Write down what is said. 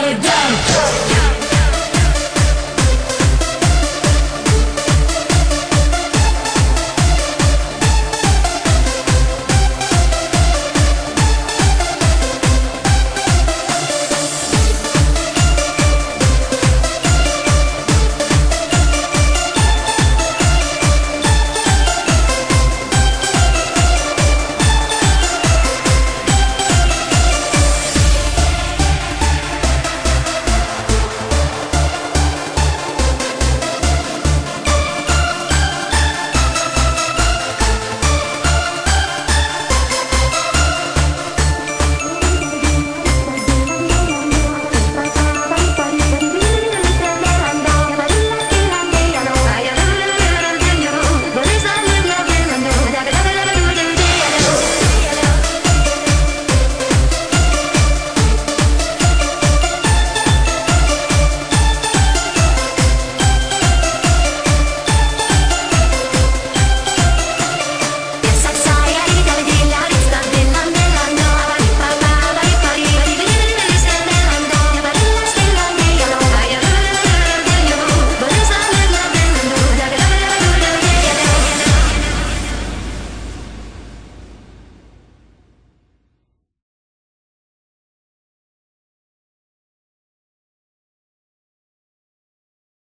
got it done.